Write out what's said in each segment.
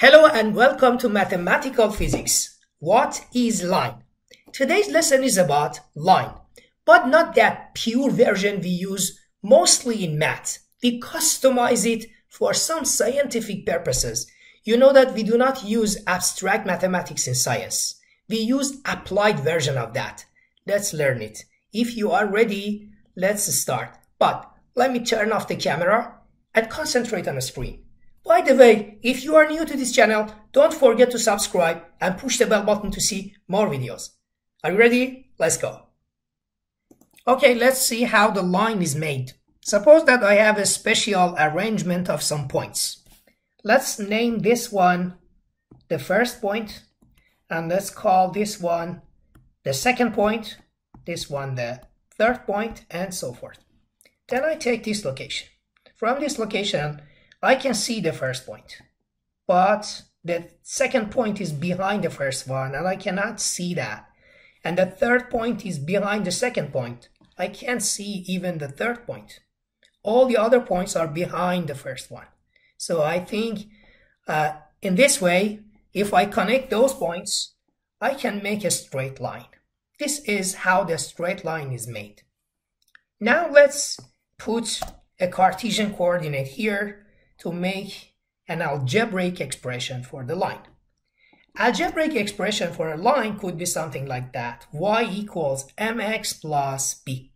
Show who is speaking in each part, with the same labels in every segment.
Speaker 1: Hello and welcome to Mathematical Physics. What is line? Today's lesson is about line, but not that pure version we use mostly in math. We customize it for some scientific purposes. You know that we do not use abstract mathematics in science. We use applied version of that. Let's learn it. If you are ready, let's start. But let me turn off the camera and concentrate on the screen. By the way, if you are new to this channel, don't forget to subscribe and push the bell button to see more videos. Are you ready? Let's go. Okay, let's see how the line is made. Suppose that I have a special arrangement of some points. Let's name this one the first point, and let's call this one the second point, this one the third point, and so forth. Then I take this location. From this location, I can see the first point, but the second point is behind the first one and I cannot see that. And the third point is behind the second point. I can't see even the third point. All the other points are behind the first one. So I think uh, in this way, if I connect those points, I can make a straight line. This is how the straight line is made. Now let's put a Cartesian coordinate here to make an algebraic expression for the line. Algebraic expression for a line could be something like that. y equals mx plus b.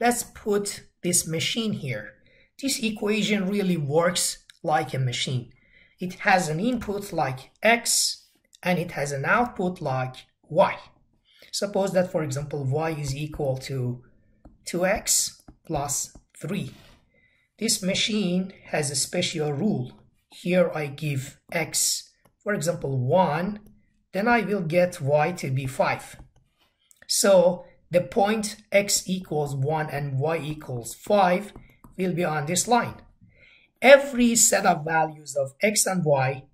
Speaker 1: Let's put this machine here. This equation really works like a machine. It has an input like x and it has an output like y. Suppose that, for example, y is equal to 2x plus 3. This machine has a special rule. Here I give x, for example, 1, then I will get y to be 5. So the point x equals 1 and y equals 5 will be on this line. Every set of values of x and y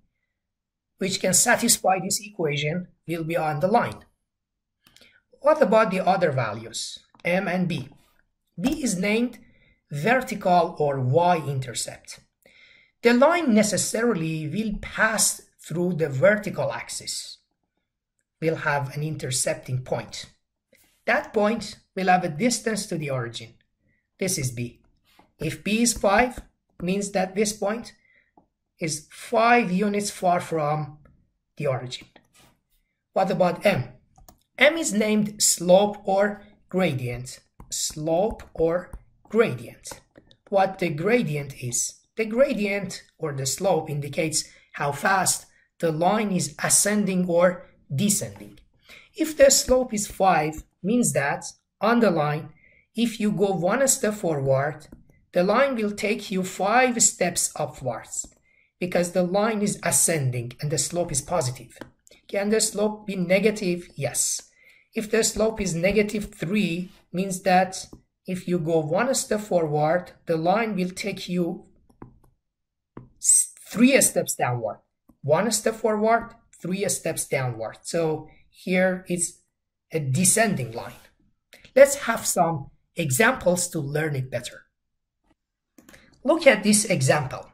Speaker 1: which can satisfy this equation will be on the line. What about the other values, m and b? b is named vertical or y-intercept. The line necessarily will pass through the vertical axis. Will have an intercepting point. That point will have a distance to the origin. This is b. If b is 5, means that this point is 5 units far from the origin. What about m? m is named slope or gradient. Slope or gradient. What the gradient is? The gradient or the slope indicates how fast the line is ascending or descending. If the slope is 5, means that on the line, if you go one step forward, the line will take you 5 steps upwards because the line is ascending and the slope is positive. Can the slope be negative? Yes. If the slope is negative 3, means that if you go one step forward, the line will take you three steps downward. One step forward, three steps downward. So here it's a descending line. Let's have some examples to learn it better. Look at this example.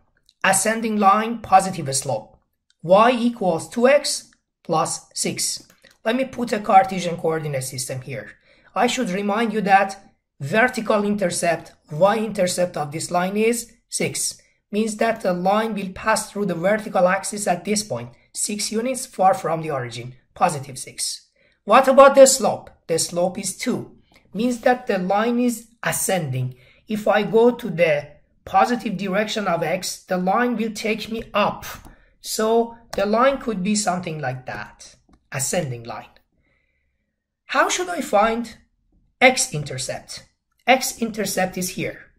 Speaker 1: Ascending line, positive slope. y equals 2x plus 6. Let me put a Cartesian coordinate system here. I should remind you that vertical intercept, y-intercept of this line is 6. Means that the line will pass through the vertical axis at this point, 6 units far from the origin, positive 6. What about the slope? The slope is 2. Means that the line is ascending. If I go to the positive direction of x, the line will take me up. So the line could be something like that, ascending line. How should I find x-intercept? X-intercept is here,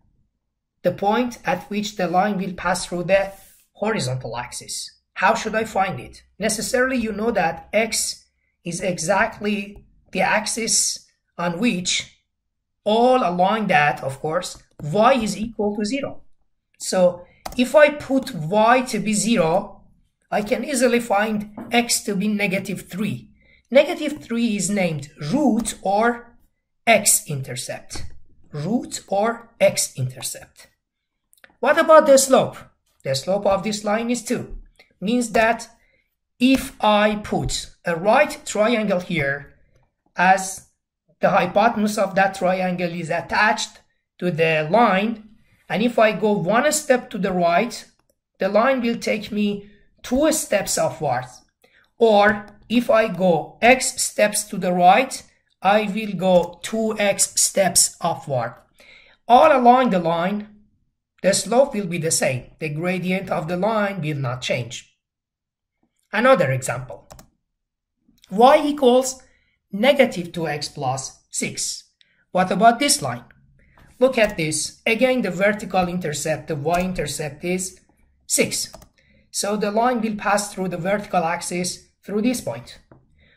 Speaker 1: the point at which the line will pass through the horizontal axis. How should I find it? Necessarily, you know that x is exactly the axis on which all along that, of course, y is equal to 0. So if I put y to be 0, I can easily find x to be negative 3. Negative 3 is named root or x-intercept root or x-intercept. What about the slope? The slope of this line is 2. means that if I put a right triangle here as the hypotenuse of that triangle is attached to the line and if I go one step to the right the line will take me two steps upwards or if I go x steps to the right I will go 2x steps upward. All along the line the slope will be the same. The gradient of the line will not change. Another example. Y equals negative 2x plus 6 what about this line? Look at this. Again the vertical intercept the y-intercept is 6. So the line will pass through the vertical axis through this point.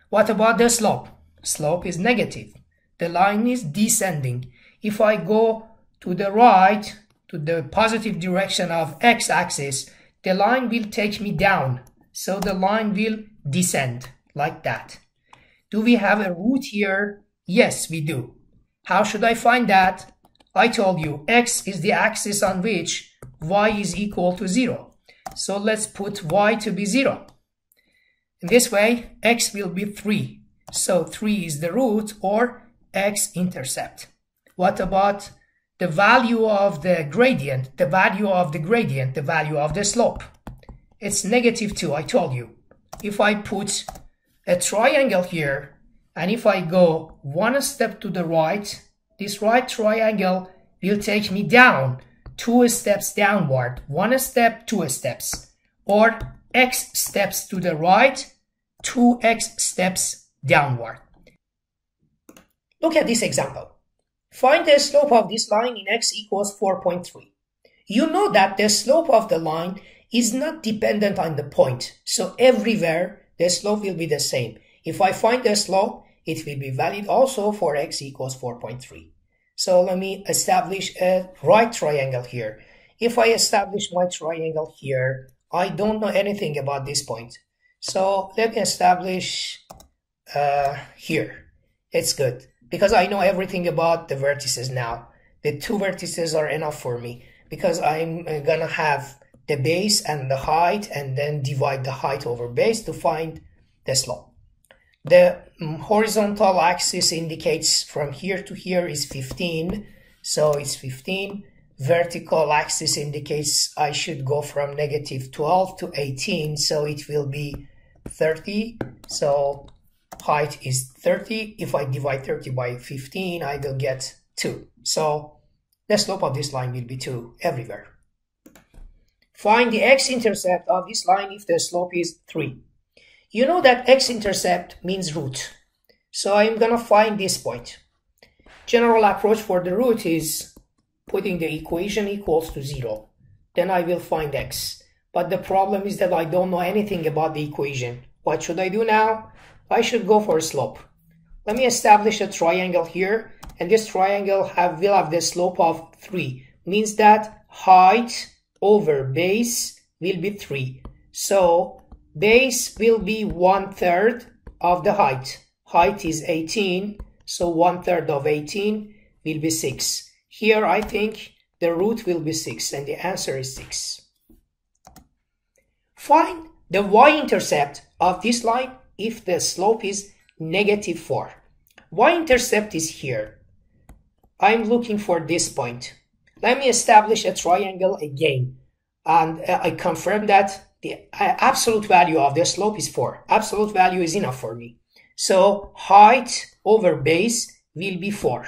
Speaker 1: What about the slope? Slope is negative. The line is descending. If I go to the right, to the positive direction of x-axis, the line will take me down. So the line will descend like that. Do we have a root here? Yes, we do. How should I find that? I told you x is the axis on which y is equal to 0. So let's put y to be 0. In this way, x will be 3. So 3 is the root or x-intercept. What about the value of the gradient, the value of the gradient, the value of the slope? It's negative 2, I told you. If I put a triangle here, and if I go one step to the right, this right triangle will take me down two steps downward, one step, two steps, or x steps to the right, two x steps downward. Look at this example. Find the slope of this line in x equals 4.3. You know that the slope of the line is not dependent on the point, so everywhere the slope will be the same. If I find the slope, it will be valid also for x equals 4.3. So let me establish a right triangle here. If I establish my triangle here, I don't know anything about this point. So let me establish uh, here. It's good because I know everything about the vertices now. The two vertices are enough for me because I'm uh, gonna have the base and the height and then divide the height over base to find the slope. The um, horizontal axis indicates from here to here is 15, so it's 15. Vertical axis indicates I should go from negative 12 to 18, so it will be 30. So height is 30. If I divide 30 by 15, I will get 2. So the slope of this line will be 2 everywhere. Find the x-intercept of this line if the slope is 3. You know that x-intercept means root. So I'm going to find this point. General approach for the root is putting the equation equals to 0. Then I will find x. But the problem is that I don't know anything about the equation. What should I do now? I should go for a slope. Let me establish a triangle here. And this triangle have, will have the slope of 3. Means that height over base will be 3. So Base will be one third of the height. Height is 18, so one third of 18 will be 6. Here I think the root will be 6 and the answer is 6. Find the y-intercept of this line if the slope is negative 4. Y-intercept is here. I'm looking for this point. Let me establish a triangle again. And uh, I confirm that the absolute value of the slope is 4. Absolute value is enough for me. So height over base will be 4.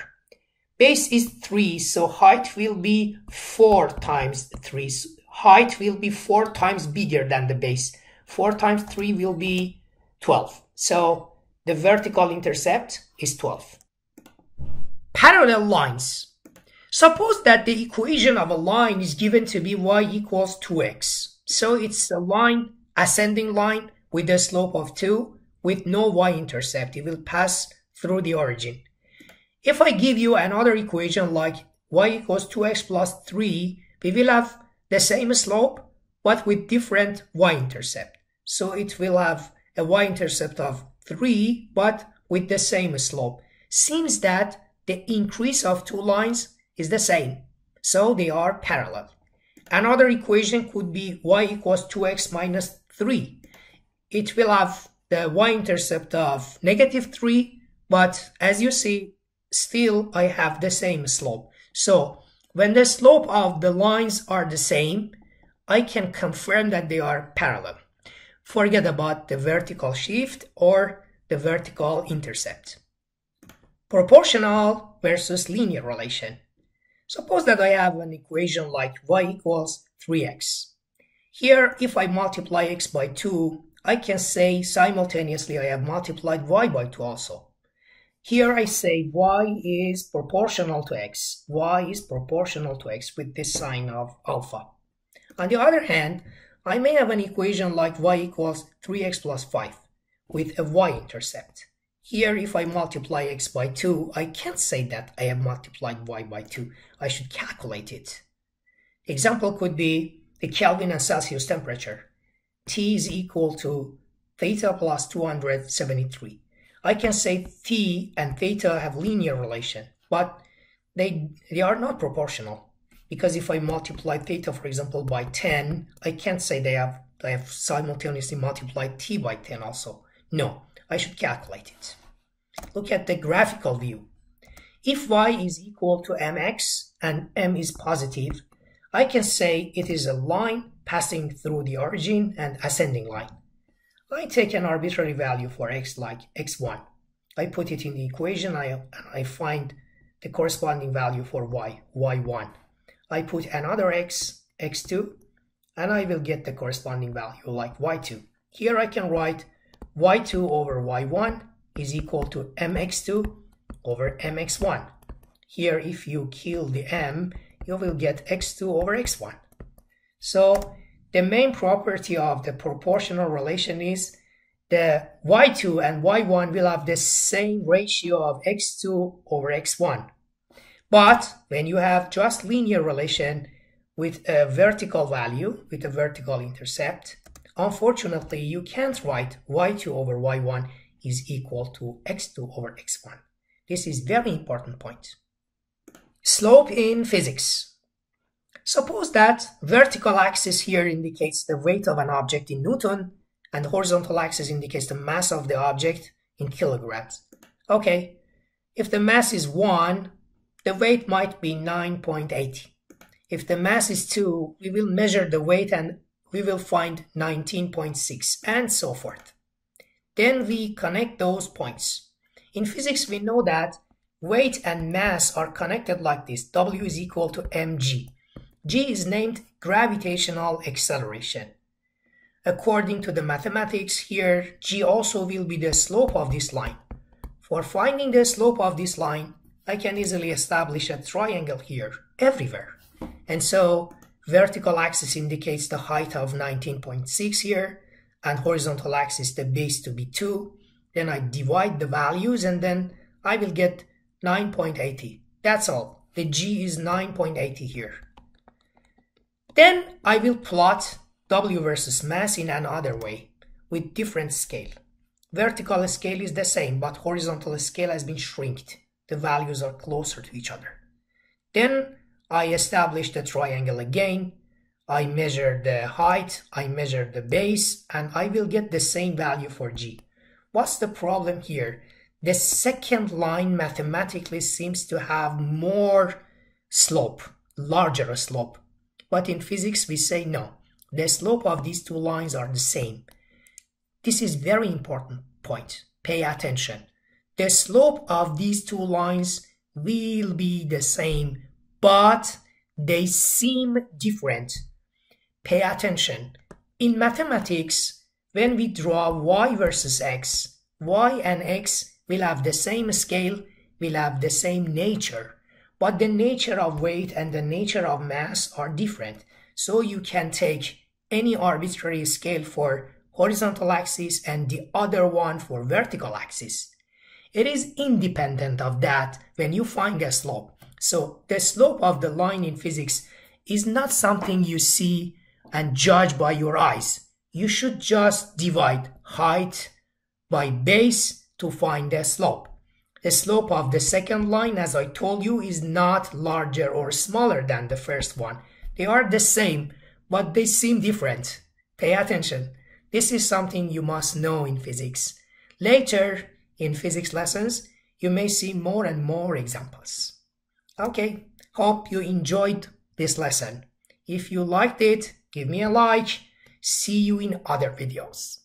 Speaker 1: Base is 3, so height will be 4 times 3. Height will be 4 times bigger than the base. 4 times 3 will be 12. So the vertical intercept is 12. Parallel lines. Suppose that the equation of a line is given to be y equals 2x. So it's a line, ascending line with a slope of 2 with no y-intercept. It will pass through the origin. If I give you another equation like y equals 2x plus 3, we will have the same slope but with different y-intercept. So it will have a y-intercept of 3 but with the same slope. Seems that the increase of two lines is the same. So they are parallel. Another equation could be y equals 2x minus 3. It will have the y-intercept of negative 3, but as you see, still I have the same slope. So when the slope of the lines are the same, I can confirm that they are parallel. Forget about the vertical shift or the vertical intercept. Proportional versus linear relation. Suppose that I have an equation like y equals 3x. Here, if I multiply x by 2, I can say simultaneously I have multiplied y by 2 also. Here I say y is proportional to x. y is proportional to x with this sign of alpha. On the other hand, I may have an equation like y equals 3x plus 5 with a y-intercept. Here, if I multiply x by 2, I can't say that I have multiplied y by 2. I should calculate it. Example could be the Kelvin and Celsius temperature. T is equal to theta plus 273. I can say T and theta have linear relation, but they, they are not proportional because if I multiply theta, for example, by 10, I can't say they have, I have simultaneously multiplied t by 10 also. No, I should calculate it. Look at the graphical view. If y is equal to mx and m is positive, I can say it is a line passing through the origin and ascending line. I take an arbitrary value for x like x1. I put it in the equation I, and I find the corresponding value for y, y1. I put another x, x2, and I will get the corresponding value like y2. Here I can write y2 over y1 is equal to mx2 over mx1. Here, if you kill the m, you will get x2 over x1. So the main property of the proportional relation is the y2 and y1 will have the same ratio of x2 over x1. But when you have just linear relation with a vertical value, with a vertical intercept, unfortunately, you can't write y2 over y1 is equal to x2 over x1. This is very important point. Slope in physics. Suppose that vertical axis here indicates the weight of an object in Newton and horizontal axis indicates the mass of the object in kilograms. Okay, if the mass is 1, the weight might be 9.80. If the mass is 2, we will measure the weight and we will find 19.6 and so forth. Then we connect those points. In physics, we know that weight and mass are connected like this. W is equal to mg. G is named gravitational acceleration. According to the mathematics here, G also will be the slope of this line. For finding the slope of this line, I can easily establish a triangle here everywhere. And so vertical axis indicates the height of 19.6 here and horizontal axis the base to be 2. Then I divide the values and then I will get 9.80. That's all. The G is 9.80 here. Then I will plot W versus mass in another way with different scale. Vertical scale is the same, but horizontal scale has been shrinked the values are closer to each other. Then I establish the triangle again. I measure the height, I measure the base, and I will get the same value for g. What's the problem here? The second line mathematically seems to have more slope, larger slope. But in physics, we say no. The slope of these two lines are the same. This is very important point. Pay attention. The slope of these two lines will be the same, but they seem different. Pay attention. In mathematics, when we draw y versus x, y and x will have the same scale, will have the same nature, but the nature of weight and the nature of mass are different. So you can take any arbitrary scale for horizontal axis and the other one for vertical axis. It is independent of that when you find a slope. So the slope of the line in physics is not something you see and judge by your eyes. You should just divide height by base to find the slope. The slope of the second line, as I told you, is not larger or smaller than the first one. They are the same, but they seem different. Pay attention. This is something you must know in physics. Later, in physics lessons, you may see more and more examples. Okay, hope you enjoyed this lesson. If you liked it, give me a like. See you in other videos.